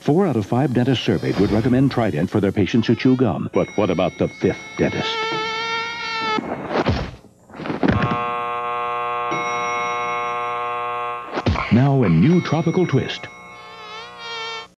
Four out of five dentists surveyed would recommend Trident for their patients who chew gum. But what about the fifth dentist? Now a new tropical twist.